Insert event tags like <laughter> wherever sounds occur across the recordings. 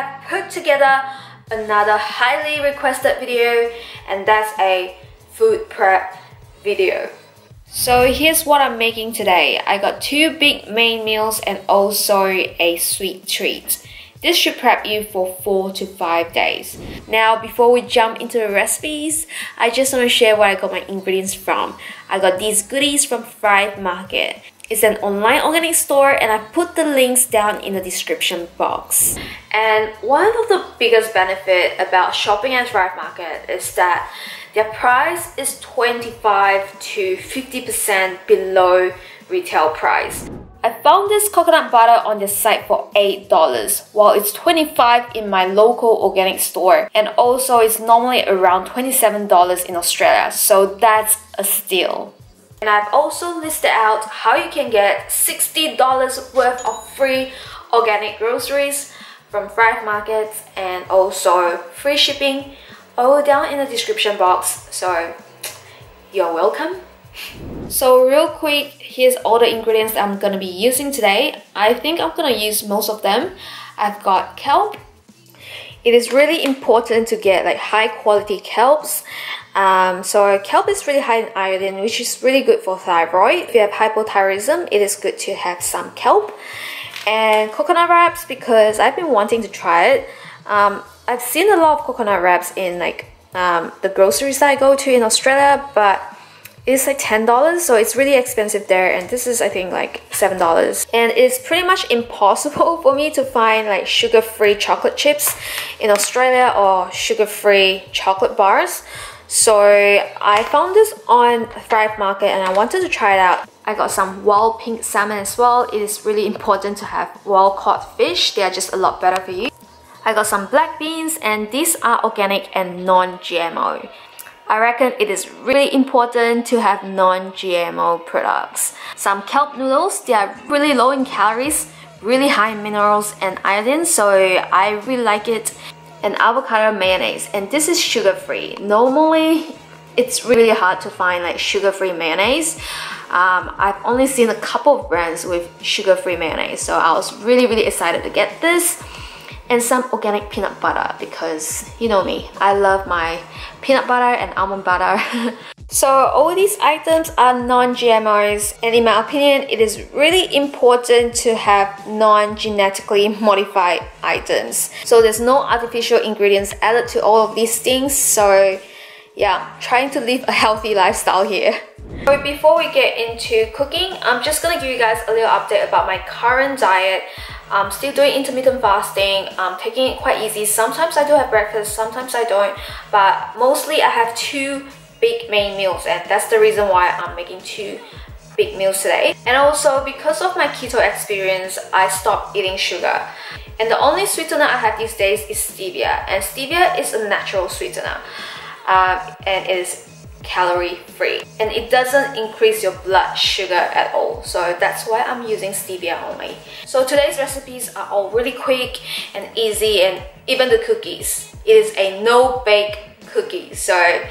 have put together another highly requested video and that's a food prep video. So here's what I'm making today. I got two big main meals and also a sweet treat. This should prep you for 4 to 5 days. Now before we jump into the recipes, I just want to share where I got my ingredients from. I got these goodies from Thrive Market. It's an online organic store and I put the links down in the description box. And one of the biggest benefit about shopping at Thrive Market is that their price is 25 to 50% below retail price. I found this coconut butter on their site for $8 while it's 25 in my local organic store and also it's normally around $27 in Australia so that's a steal. And I've also listed out how you can get $60 worth of free organic groceries from Thrive Markets and also free shipping all down in the description box so you're welcome. So real quick, here's all the ingredients I'm gonna be using today. I think I'm gonna use most of them. I've got kelp. It is really important to get like high quality kelps. Um, so kelp is really high in iodine, which is really good for thyroid. If you have hypothyroidism, it is good to have some kelp. And coconut wraps because I've been wanting to try it. Um, I've seen a lot of coconut wraps in like um, the groceries I go to in Australia, but it's like $10 so it's really expensive there and this is I think like $7 and it's pretty much impossible <laughs> for me to find like sugar-free chocolate chips in Australia or sugar-free chocolate bars so I found this on Thrive Market and I wanted to try it out. I got some wild pink salmon as well. It is really important to have wild caught fish. They are just a lot better for you. I got some black beans and these are organic and non-GMO. I reckon it is really important to have non-GMO products. Some kelp noodles, they are really low in calories, really high in minerals and iodine, so I really like it. And avocado mayonnaise, and this is sugar-free. Normally, it's really hard to find like sugar-free mayonnaise. Um, I've only seen a couple of brands with sugar-free mayonnaise, so I was really, really excited to get this and some organic peanut butter because you know me, I love my peanut butter and almond butter. <laughs> so all these items are non-GMOs and in my opinion it is really important to have non-genetically modified items. So there's no artificial ingredients added to all of these things so yeah, trying to live a healthy lifestyle here. So before we get into cooking, I'm just gonna give you guys a little update about my current diet. I'm still doing intermittent fasting, I'm taking it quite easy. Sometimes I do have breakfast, sometimes I don't, but mostly I have two big main meals and that's the reason why I'm making two big meals today. And also because of my keto experience, I stopped eating sugar. And the only sweetener I have these days is stevia and stevia is a natural sweetener uh, and it is calorie free and it doesn't increase your blood sugar at all. So that's why I'm using stevia only. So today's recipes are all really quick and easy and even the cookies. It is a no bake cookie. So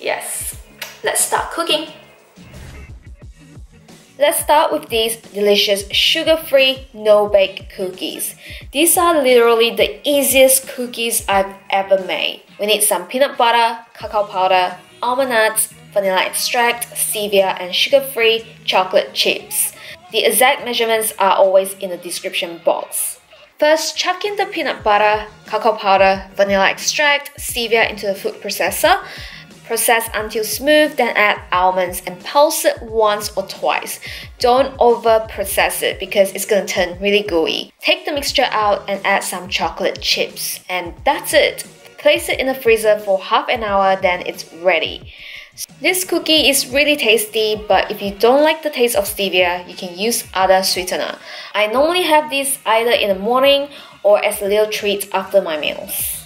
yes let's start cooking. Let's start with these delicious sugar-free no-bake cookies. These are literally the easiest cookies I've ever made. We need some peanut butter, cacao powder, almond nuts, vanilla extract, stevia, and sugar-free chocolate chips. The exact measurements are always in the description box. First, chuck in the peanut butter, cocoa powder, vanilla extract, stevia into the food processor. Process until smooth, then add almonds and pulse it once or twice. Don't over process it because it's gonna turn really gooey. Take the mixture out and add some chocolate chips. And that's it. Place it in the freezer for half an hour, then it's ready. This cookie is really tasty, but if you don't like the taste of stevia, you can use other sweetener. I normally have this either in the morning or as a little treat after my meals.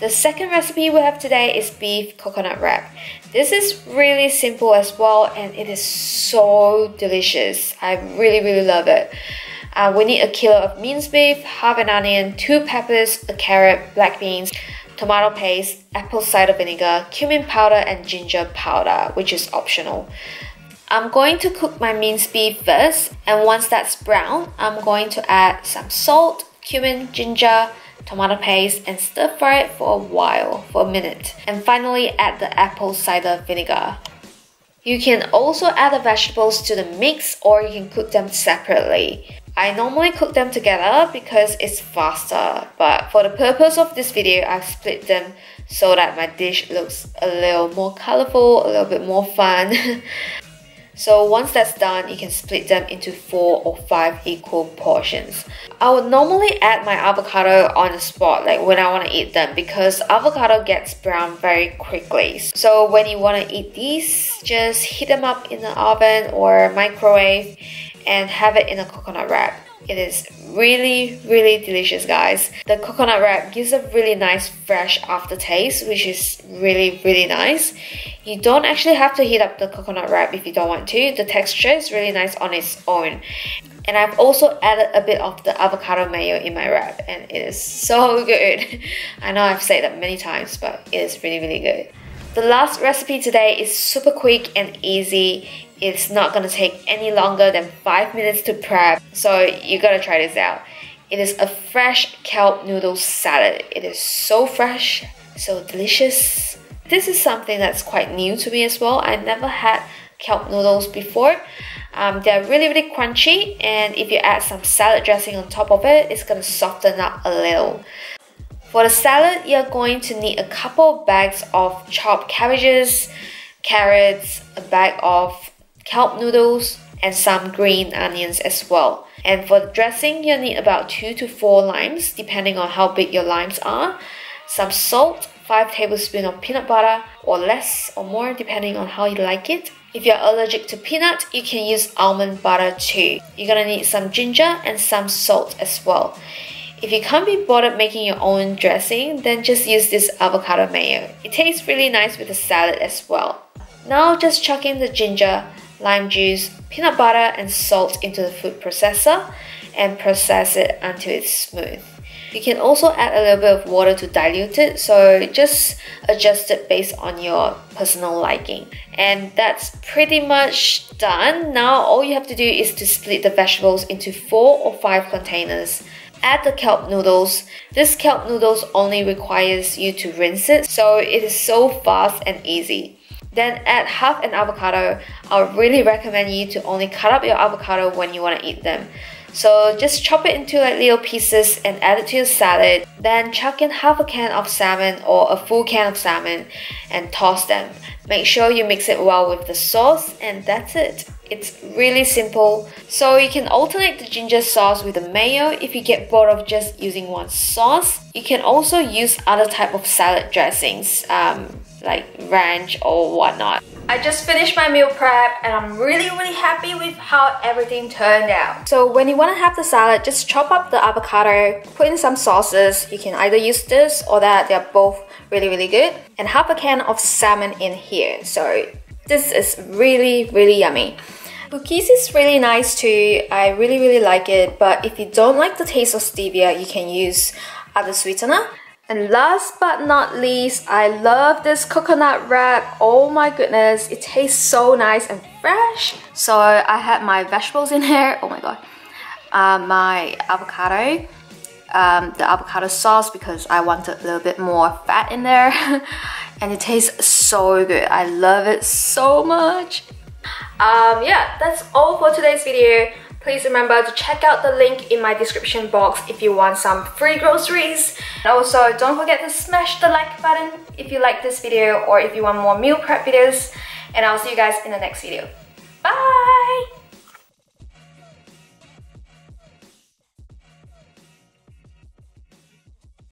The second recipe we have today is beef coconut wrap. This is really simple as well and it is so delicious. I really really love it. Uh, we need a kilo of minced beef, half an onion, two peppers, a carrot, black beans, tomato paste, apple cider vinegar, cumin powder, and ginger powder, which is optional. I'm going to cook my minced beef first, and once that's brown, I'm going to add some salt, cumin, ginger, tomato paste and stir fry it for a while, for a minute. And finally add the apple cider vinegar. You can also add the vegetables to the mix or you can cook them separately. I normally cook them together because it's faster, but for the purpose of this video, I've split them so that my dish looks a little more colorful, a little bit more fun. <laughs> So once that's done, you can split them into four or five equal portions. I would normally add my avocado on the spot, like when I want to eat them, because avocado gets brown very quickly. So when you want to eat these, just heat them up in the oven or microwave and have it in a coconut wrap. It is really, really delicious, guys. The coconut wrap gives a really nice fresh aftertaste, which is really, really nice. You don't actually have to heat up the coconut wrap if you don't want to. The texture is really nice on its own. And I've also added a bit of the avocado mayo in my wrap and it is so <laughs> good. I know I've said that many times, but it is really, really good. The last recipe today is super quick and easy. It's not gonna take any longer than 5 minutes to prep, so you gotta try this out. It is a fresh kelp noodle salad. It is so fresh, so delicious. This is something that's quite new to me as well. I never had kelp noodles before. Um, they're really really crunchy and if you add some salad dressing on top of it, it's gonna soften up a little. For the salad, you're going to need a couple bags of chopped cabbages, carrots, a bag of kelp noodles, and some green onions as well. And for the dressing, you'll need about 2 to 4 limes, depending on how big your limes are, some salt, 5 tablespoons of peanut butter, or less or more, depending on how you like it. If you're allergic to peanut, you can use almond butter too. You're gonna need some ginger and some salt as well. If you can't be bothered making your own dressing, then just use this avocado mayo. It tastes really nice with the salad as well. Now just chuck in the ginger, lime juice, peanut butter and salt into the food processor and process it until it's smooth. You can also add a little bit of water to dilute it, so just adjust it based on your personal liking. And that's pretty much done. Now all you have to do is to split the vegetables into 4 or 5 containers. Add the kelp noodles. This kelp noodles only requires you to rinse it, so it is so fast and easy. Then add half an avocado. I really recommend you to only cut up your avocado when you want to eat them. So just chop it into like little pieces and add it to your salad. Then chuck in half a can of salmon or a full can of salmon and toss them. Make sure you mix it well with the sauce and that's it. It's really simple. So you can alternate the ginger sauce with the mayo if you get bored of just using one sauce. You can also use other type of salad dressings. Um, like ranch or whatnot. I just finished my meal prep and I'm really really happy with how everything turned out. So when you want to have the salad, just chop up the avocado, put in some sauces. You can either use this or that, they're both really really good. And half a can of salmon in here. So this is really really yummy. Cookies is really nice too. I really really like it, but if you don't like the taste of stevia, you can use other sweetener. And last but not least, I love this coconut wrap. Oh my goodness, it tastes so nice and fresh. So I had my vegetables in <laughs> here. Oh my god. Uh, my avocado, um, the avocado sauce because I wanted a little bit more fat in there. <laughs> and it tastes so good. I love it so much. Um, yeah, that's all for today's video. Please remember to check out the link in my description box if you want some free groceries. And also, don't forget to smash the like button if you like this video or if you want more meal prep videos. And I'll see you guys in the next video. Bye!